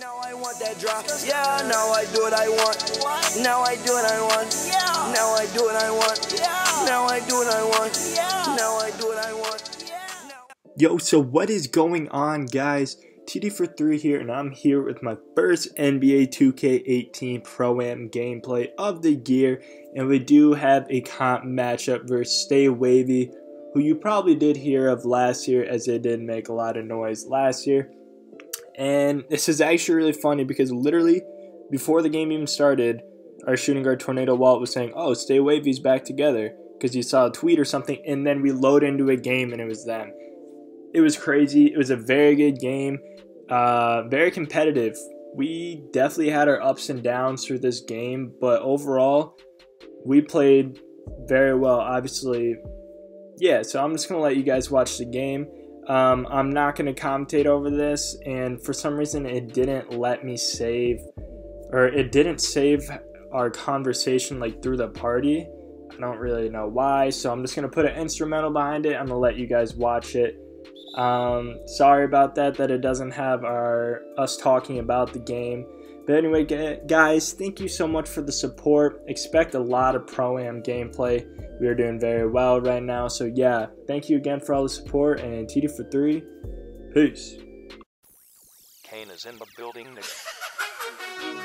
Now I want that drop. Yeah, now I do what I want. Now I do what I want. Now I do what I want. Now I do what I want. Now I do what I want. Yo, so what is going on, guys? TD for 3 here, and I'm here with my first NBA 2K18 Pro Am gameplay of the year. And we do have a comp matchup versus Stay Wavy, who you probably did hear of last year as they did make a lot of noise last year. And this is actually really funny because literally before the game even started, our shooting guard Tornado Walt was saying, "Oh, Stay Wavy's back together," because he saw a tweet or something, and then we load into a game and it was them. It was crazy. It was a very good game, uh, very competitive. We definitely had our ups and downs through this game, but overall, we played very well. Obviously, yeah. So I'm just gonna let you guys watch the game. Um, I'm not going to commentate over this, and for some reason, it didn't let me save, or it didn't save our conversation like through the party. I don't really know why, so I'm just going to put an instrumental behind it. I'm going to let you guys watch it. Um, sorry about that, that it doesn't have our us talking about the game. But anyway, guys, thank you so much for the support. Expect a lot of Pro Am gameplay. We are doing very well right now. So, yeah, thank you again for all the support. And TD for three, peace. Kane is in the building.